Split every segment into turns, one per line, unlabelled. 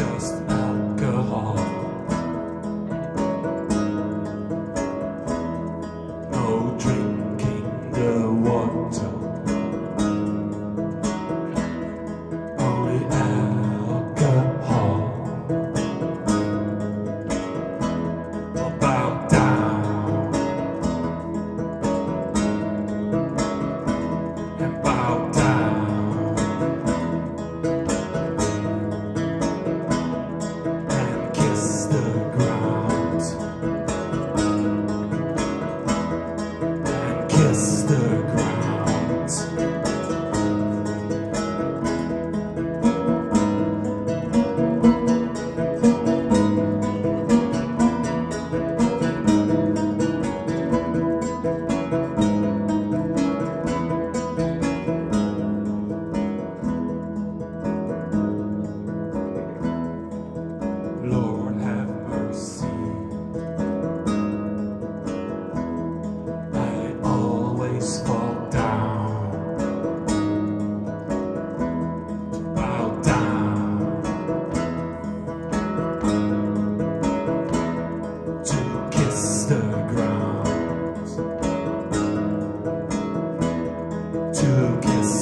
just Kiss.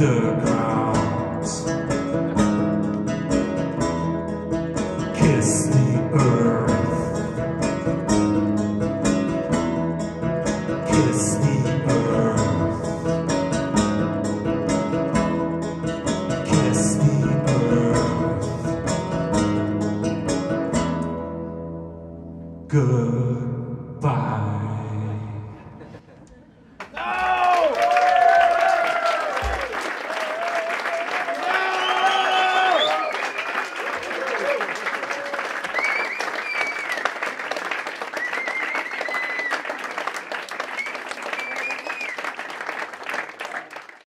The ground. Kiss the earth. Kiss the earth. Kiss the earth. Goodbye.